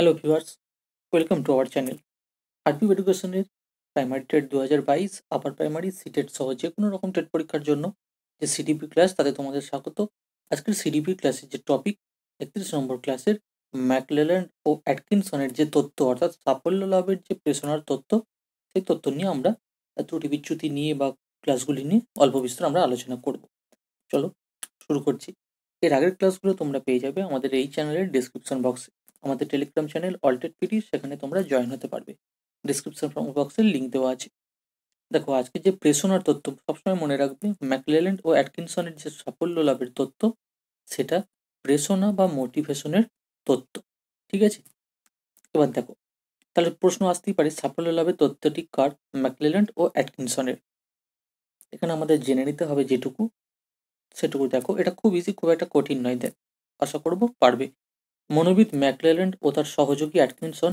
Hello viewers welcome to our channel RP এডুকেশনের primary TET দু হাজার বাইশ আপার প্রাইমারি সিটেট সহ যে কোনো রকম টেট পরীক্ষার জন্য যে সিডিপি ক্লাস তাতে তোমাদের স্বাগত। আজকের সিডিপি ক্লাসের যে টপিক একত্রিশ নম্বর ক্লাসের ম্যাকলেল্যান্ড ও অ্যাটকিনসনের যে তথ্য, অর্থাৎ সাফল্য লাভের যে প্রেষণার তথ্য, সেই তথ্য নিয়ে আমরা ত্রুটি বিচ্যুতি নিয়ে বা ক্লাসগুলি নিয়ে অল্প বিস্তর আমরা আলোচনা করব। চলো, শুরু করছি। এর আগের ক্লাসগুলো তোমরা পেয়ে যাবে আমাদের এই চ্যানেলের ডিসক্রিপশন বক্সে আমাদের টেলিগ্রাম চ্যানেল অল্টেড পিডি সেখানে তোমরা জয়েন হতে পারবে। ডিসক্রিপশন বক্সের লিঙ্ক দেওয়া আছে। দেখো, আজকে যে প্রেষণার তথ্য সবসময় মনে রাখবে ম্যাকলেল্যান্ড ও অ্যাটকিনসনের যে সাফল্য লাভের তথ্য, সেটা প্রেষণা বা মোটিভেশনের তথ্য, ঠিক আছে? এবার দেখো, তাহলে প্রশ্ন আসতেই পারে, সাফল্য লাভের তথ্যটি কার? ম্যাকলেল্যান্ড ও অ্যাটকিনসনের এখানে আমাদের জেনে নিতে হবে যেটুকু, সেটুকু দেখো, এটা খুব ইজি খুব একটা কঠিন নয়, দেখ। আশা করব পারবে। মনোবিদ ম্যাকলেল্যান্ড ও তার সহযোগী অ্যাটকিনসন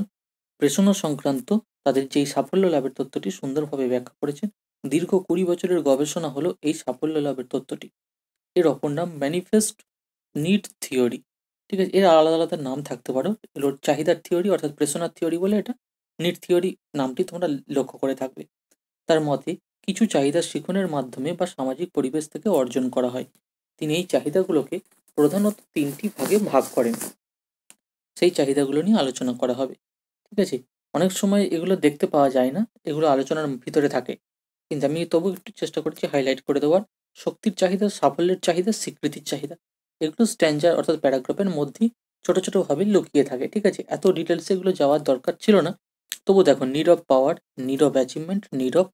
প্রেষণা সংক্রান্ত তাদের যেই সাফল্য লাভের তথ্যটি সুন্দরভাবে ব্যাখ্যা করেছেন, দীর্ঘ কুড়ি বছরের গবেষণা হলো এই সাফল্য লাভের তথ্যটি এর অপর নাম ম্যানিফেস্ট নিড থিওরি। ঠিক আছে, এর আলাদা আলাদা নাম থাকতে পারো। এর চাহিদার থিওরি অর্থাৎ প্রেষণার থিওরি বলে এটা। নিট থিওরি নামটি তোমরা লক্ষ্য করে থাকবে। তার মতে কিছু চাহিদা শিখনের মাধ্যমে বা সামাজিক পরিবেশ থেকে অর্জন করা হয়। তিনি এই চাহিদাগুলোকে প্রধানত তিনটি ভাগে ভাগ করেন। সেই চাহিদাগুলো নিয়ে আলোচনা করা হবে। ঠিক আছে? অনেক সময় এগুলো দেখতে পাওয়া যায় না, এগুলো আলোচনার ভিতরে থাকে। কিন্তু আমি তবু একটু চেষ্টা করছি হাইলাইট করে দেওয়ার। শক্তির চাহিদা, সাফল্যের চাহিদা, স্বীকৃতির চাহিদা, এগুলো স্ট্যান্ডার অর্থাৎ প্যারাগ্রাফের মধ্যেই ছোট ছোটোভাবে লুকিয়ে থাকে। ঠিক আছে? এত ডিটেলসে এগুলো যাওয়ার দরকার ছিল না। তবু দেখো of power of achievement of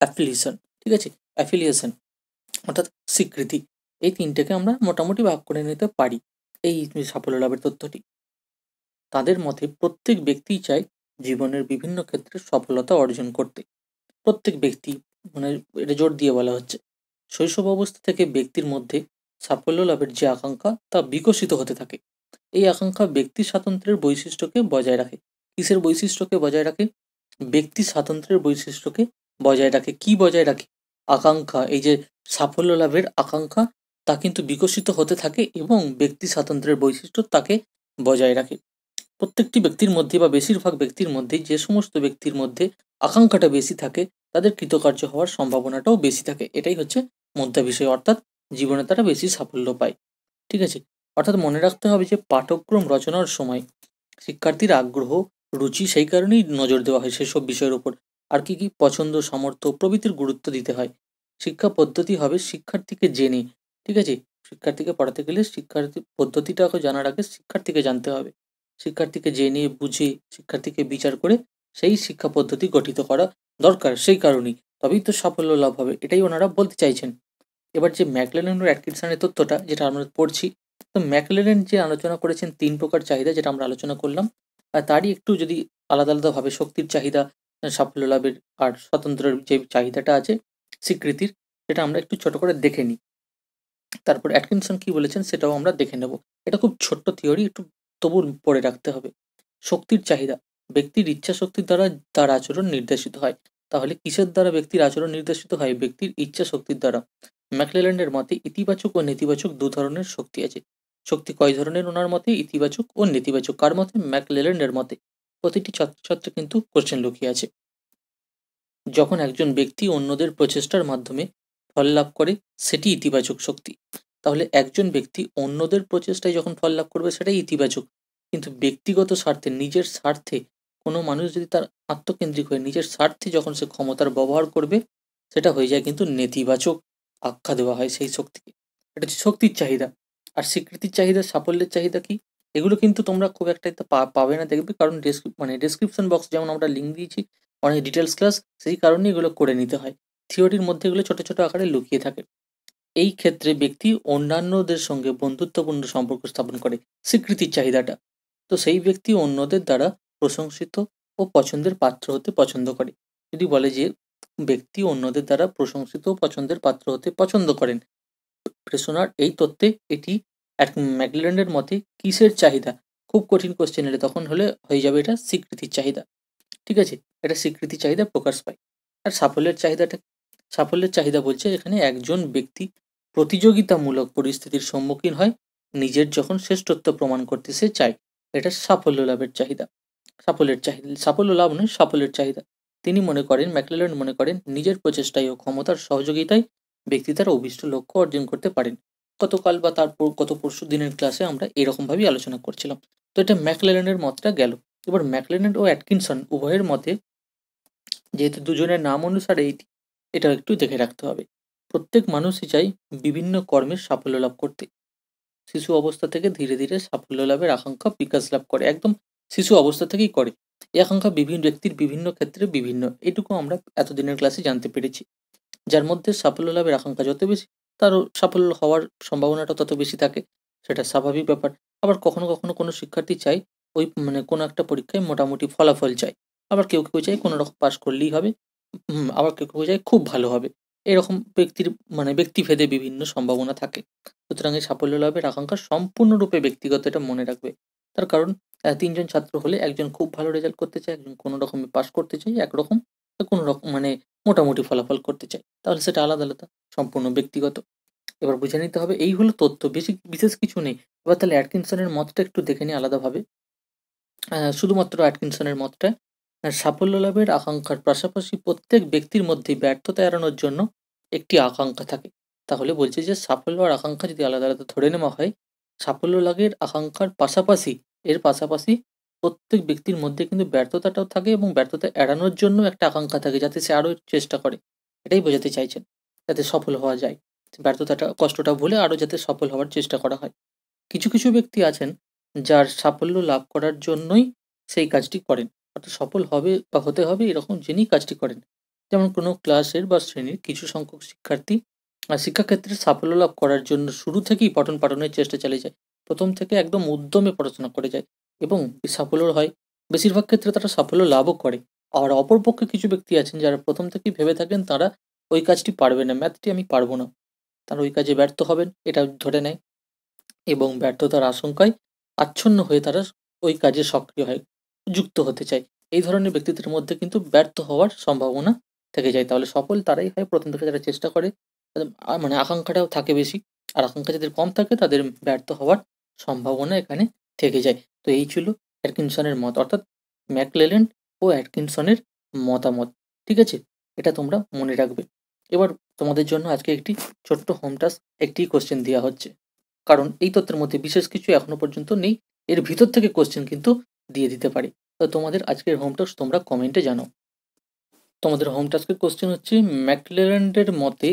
affiliation ঠিক আছে? অ্যাফিলিয়েশন অর্থাৎ স্বীকৃতি, এই তিনটেকে আমরা মোটামুটি ভাগ করে নিতে পারি, এই সাফল্য লাভের তথ্যটি। তাদের মতে প্রত্যেক ব্যক্তিই চায় জীবনের বিভিন্ন ক্ষেত্রে সফলতা অর্জন করতে। প্রত্যেক ব্যক্তি মানে এটা জোর দিয়ে বলা হচ্ছে। শৈশব অবস্থা থেকে ব্যক্তির মধ্যে সাফল্য লাভের যে আকাঙ্ক্ষা তা বিকশিত হতে থাকে। এই আকাঙ্ক্ষা ব্যক্তি স্বাতন্ত্র্যের বৈশিষ্ট্যকে বজায় রাখে। কিসের বৈশিষ্ট্যকে বজায় রাখে? ব্যক্তি স্বাতন্ত্র্যের বৈশিষ্ট্যকে বজায় রাখে। কি বজায় রাখে? আকাঙ্ক্ষা, এই যে সাফল্য লাভের আকাঙ্ক্ষা তা কিন্তু বিকশিত হতে থাকে এবং ব্যক্তি স্বাতন্ত্র্যের বৈশিষ্ট্য তাকে বজায় রাখে। প্রত্যেকটি ব্যক্তির মধ্যে বা বেশিরভাগ ব্যক্তির মধ্যে যে সমস্ত ব্যক্তির মধ্যে আকাঙ্ক্ষাটা বেশি থাকে, তাদের কৃতকার্য হওয়ার সম্ভাবনাটাও বেশি থাকে। এটাই হচ্ছে মধ্যা বিষয়। অর্থাৎ জীবনে তারা বেশি সাফল্য পায়। ঠিক আছে? অর্থাৎ মনে রাখতে হবে যে পাঠক্রম রচনার সময় শিক্ষার্থীর আগ্রহ, রুচি সেই কারণেই নজর দেওয়া হয় সেসব বিষয়ের উপর আর কি কি পছন্দ, সামর্থ্য, প্রভৃতির গুরুত্ব দিতে হয়? শিক্ষা পদ্ধতি হবে শিক্ষার্থীকে জেনে। ঠিক আছে? শিক্ষার্থীকে পড়াতে গেলে শিক্ষার্থী পদ্ধতিটাকে জানার আগে শিক্ষার্থীকে জানতে হবে। শিক্ষার্থীকে জেনে, বুঝে, শিক্ষার্থীকে বিচার করে সেই শিক্ষা পদ্ধতি গঠিত করা দরকার সেই কারণেই। তবেই তো সাফল্য লাভ হবে, এটাই ওনারা বলতে চাইছেন। এবার যে ম্যাকলেন ও অ্যাটকিনসনের তথ্যটা যেটা আমরা পড়ছি, তো ম্যাকলেন যে আলোচনা করেছেন তিন প্রকার চাহিদা যেটা আমরা আলোচনা করলাম আর তারই একটু যদি আলাদা আলাদাভাবে শক্তির চাহিদা সাফল্য লাভের আর স্বতন্ত্রের যে চাহিদাটা আছে, স্বীকৃতির, সেটা আমরা একটু ছোট করে দেখে নিই। তারপর অ্যাটকিনসন কি বলেছেন সেটাও আমরা দেখে নেব। এটা খুব ছোট্ট থিওরি, একটু তবু পড়ে রাখতে হবে। শক্তির চাহিদা। ব্যক্তির ইচ্ছা শক্তির দ্বারা তার আচরণ নির্দেশিত হয়। তাহলে কিসের দ্বারা ব্যক্তির আচরণ নির্দেশিত হয়? ব্যক্তির ইচ্ছা শক্তির দ্বারা। ম্যাকলেল্যান্ডের মতে ইতিবাচক ও নেতিবাচক দু ধরনের শক্তি আছে। শক্তি কয় ধরনের? ওনার মতে ইতিবাচক ও নেতিবাচক। কার মতে? ম্যাকলেল্যান্ডের মতে। প্রতিটি ছাত্রছাত্রী কিন্তু কোশ্চেন লুকিয়ে আছে। যখন একজন ব্যক্তি অন্যদের প্রচেষ্টার মাধ্যমে ফল লাভ করে, সেটি ইতিবাচক শক্তি। তাহলে একজন ব্যক্তি অন্যদের প্রচেষ্টায় যখন ফল লাভ করবে সেটাই ইতিবাচক। কিন্তু ব্যক্তিগত স্বার্থে, নিজের স্বার্থে কোনো মানুষ যদি তার আত্মকেন্দ্রিক হয়ে নিজের স্বার্থে যখন সে ক্ষমতার ব্যবহার করবে, সেটা হয়ে যায় কিন্তু নেতিবাচক আখ্যা দেওয়া হয় সেই শক্তিকে। এটা হচ্ছে শক্তির চাহিদা। আর স্বীকৃতির চাহিদা, সাফল্যের চাহিদা কি? এগুলো কিন্তু তোমরা খুব একটা পাবে না দেখবে। কারণ মানে ডেসক্রিপশন বক্স যেমন আমরা লিঙ্ক দিয়েছি, অনেক ডিটেলস ক্লাস সেই কারণে এগুলো করে নিতে হয়। থিওরির মধ্যে এগুলো ছোটো ছোটো আকারে লুকিয়ে থাকে। এই ক্ষেত্রে ব্যক্তি অন্যান্যদের সঙ্গে বন্ধুত্বপূর্ণ সম্পর্ক স্থাপন করে স্বীকৃতির চাহিদাটা। তো সেই ব্যক্তি অন্যদের দ্বারা প্রশংসিত ও পছন্দের পাত্র হতে পছন্দ করে। যদি বলে যে ব্যক্তি অন্যদের দ্বারা প্রশংসিত ও পছন্দের পাত্র হতে পছন্দ করেন প্রেসোনার এই তত্ত্বে এটি এক ম্যাকল্যান্ডের মতে কিসের চাহিদা? খুব কঠিন কোশ্চেন এলে তখন হলে হয়ে যাবে এটা স্বীকৃতির চাহিদা। ঠিক আছে? এটা স্বীকৃতি চাহিদা প্রকাশ পায়। আর সাফল্যের চাহিদাটা সাফল্যের চাহিদা বলছে এখানে একজন ব্যক্তি প্রতিযোগিতামূলক পরিস্থিতির সম্মুখীন হয়, নিজের যখন শ্রেষ্ঠত্ব প্রমাণ করতে সে চায়, এটা সাফল্য লাভের চাহিদা। সাফল্যের চাহিদা সাফল্য লাভ নয়, সাফল্যের চাহিদা। তিনি মনে করেন ম্যাকলেল্যান্ড মনে করেন, নিজের প্রচেষ্টায় ও ক্ষমতার সহযোগিতায় ব্যক্তি তার অভিষ্ট লক্ষ্য অর্জন করতে পারেন। গতকাল বা তারপর গত পরশু দিনের ক্লাসে আমরা এরকমভাবেই আলোচনা করছিলাম। তো এটা ম্যাকলেল্যান্ডের মতটা গেল। এবার ম্যাকলেল্যান্ড ও অ্যাটকিনসন উভয়ের মতে, যেহেতু দুজনের নাম অনুসারে এইটি এটা একটু দেখে রাখতে হবে। প্রত্যেক মানুষই চাই বিভিন্ন কর্মের সাফল্য লাভ করতে। শিশু অবস্থা থেকে ধীরে ধীরে সাফল্য লাভের আকাঙ্ক্ষা বিকাশ লাভ করে। একদম শিশু অবস্থা থেকেই করে। এই আকাঙ্ক্ষা বিভিন্ন ব্যক্তির বিভিন্ন ক্ষেত্রে বিভিন্ন। এটুকু আমরা এতদিনের ক্লাসে জানতে পেরেছি। যার মধ্যে সাফল্য লাভের আকাঙ্ক্ষা যত বেশি, তারও সাফল্য হওয়ার সম্ভাবনাটা তত বেশি থাকে। সেটা স্বাভাবিক ব্যাপার। আবার কখনো কখনো কোনো শিক্ষার্থী চাই ওই মানে কোনো একটা পরীক্ষায় মোটামুটি ফলাফল চাই আবার কেউ কেউ চাই কোনো রকম পাশ করলেই হবে। আবার কেউ কেউ চাই খুব ভালো হবে। এরকম ব্যক্তির মানে ব্যক্তিভেদে বিভিন্ন সম্ভাবনা থাকে। সুতরাং এই সাফল্য লাভের আকাঙ্ক্ষা সম্পূর্ণরূপে ব্যক্তিগত, এটা মনে রাখবে। তার কারণ তিনজন ছাত্র হলে একজন খুব ভালো রেজাল্ট করতে চায়, একজন কোনো রকমে পাস করতে চায়, একরকম কোনো রকম মানে মোটামুটি ফলাফল করতে চায়। তাহলে সেটা আলাদা আলাদা, সম্পূর্ণ ব্যক্তিগত। এবার বুঝে নিতে হবে, এই হলো তথ্য। বেশি, বিশেষ কিছু নেই। এবার তাহলে অ্যাটকিনসনের মতটা একটু দেখে নিই আলাদাভাবে। শুধুমাত্র অ্যাটকিনসনের মতটা। সাফল্য লাভের আকাঙ্ক্ষার পাশাপাশি প্রত্যেক ব্যক্তির মধ্যেই ব্যর্থতা এড়ানোর জন্য একটি আকাঙ্ক্ষা থাকে। তাহলে বলছে যে, সাফল্য আর আকাঙ্ক্ষা যদি আলাদা আলাদা ধরে নেওয়া হয়, সাফল্য লাভের আকাঙ্ক্ষার পাশাপাশি, এর পাশাপাশি প্রত্যেক ব্যক্তির মধ্যে কিন্তু ব্যর্থতাটাও থাকে এবং ব্যর্থতা এড়ানোর জন্য একটা আকাঙ্ক্ষা থাকে যাতে সে আরও চেষ্টা করে। এটাই বোঝাতে চাইছেন, যাতে সফল হওয়া যায়। ব্যর্থতাটা, কষ্টটা ভুলে আরও যাতে সফল হওয়ার চেষ্টা করা হয়। কিছু কিছু ব্যক্তি আছেন যার সাফল্য লাভ করার জন্যই সেই কাজটি করেন। অর্থাৎ সফল হবে বা হতে হবে এরকম যিনি কাজটি করেন। যেমন কোনো ক্লাসের বা শ্রেণির কিছু সংখ্যক শিক্ষার্থী শিক্ষাক্ষেত্রে সাফল্য লাভ করার জন্য শুরু থেকেই পঠন পাঠনের চেষ্টা চালিয়ে যায়। প্রথম থেকে একদম উদ্যমে পড়াশোনা করে যায় এবং সাফল্য হয়। বেশিরভাগ ক্ষেত্রে তারা সাফল্য লাভও করে। আর অপরপক্ষে কিছু ব্যক্তি আছেন যারা প্রথম থেকেই ভেবে থাকেন তারা ওই কাজটি পারবে না, ম্যাথটি আমি পারব না। তারা ওই কাজে ব্যর্থ হবেন, এটা ধরে নেয়। এবং ব্যর্থতার আশঙ্কায় আচ্ছন্ন হয়ে তারা ওই কাজে সক্রিয় হয়। যুক্ত হতে চায় এই ধরনের ব্যক্তিদের মধ্যে কিন্তু ব্যর্থ হওয়ার সম্ভাবনা থেকে যায়। তাহলে সফল তারাই হয় প্রথম থেকে যারা চেষ্টা করে মানে আকাঙ্ক্ষাটাও থাকে বেশি। আর আকাঙ্ক্ষা যাদের কম থাকে, তাদের ব্যর্থ হওয়ার সম্ভাবনা এখানে থেকে যায়। তো এই ছিল অ্যাটকিনসনের মত, অর্থাৎ ম্যাকলেল্যান্ড ও অ্যাটকিনসনের মতামত। ঠিক আছে? এটা তোমরা মনে রাখবে। এবার তোমাদের জন্য আজকে একটি ছোট্ট হোম টাস্ক, একটি কোশ্চেন দেওয়া হচ্ছে। কারণ এই তত্ত্বের মধ্যে বিশেষ কিছু এখনও পর্যন্ত নেই। এর ভিতর থেকে কোশ্চেন কিন্তু দিয়ে দিতে পারি। তো তোমাদের আজকের হোম টাস্ক তোমরা কমেন্টে জানো তোমাদের হোম টাস্কের কোশ্চেন হচ্ছে, ম্যাকলেল্যান্ডের মতে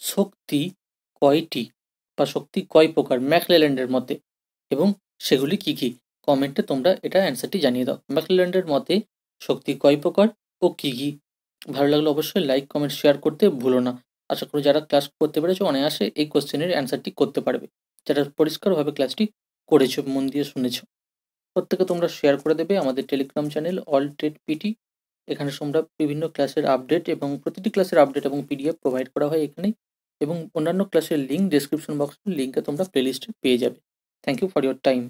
শক্তি কয়টি বা শক্তি কয় প্রকার? ম্যাকলেল্যান্ডের মতে। এবং সেগুলি কি কি? কমেন্টে তোমরা এটা অ্যান্সারটি জানিয়ে দাও। ম্যাকলেল্যান্ডের মতে শক্তি কয় প্রকার ও কি কি? ভালো লাগলে অবশ্যই লাইক কমেন্ট শেয়ার করতে ভুলো না। আশা করি যারা ক্লাস করতে পেরেছ অনায়াসে এই কোশ্চেনের অ্যান্সারটি করতে পারবে। যারা পরিষ্কারভাবে ক্লাসটি করেছ, মন দিয়ে শুনেছো। প্রত্যেকে তোমরা শেয়ার করে দেবে আমাদের Telegram channel all TET PT এখানে তোমরা বিভিন্ন ক্লাসের আপডেট এবং প্রতিটি ক্লাসের আপডেট এবং পিডিএফ প্রোভাইড করা হয় এখানে এবং অন্যান্য ক্লাসের লিঙ্ক ডিসক্রিপশন বক্সের লিঙ্কে তোমরা প্লেলিস্টে পেয়ে যাবে। Thank you for your time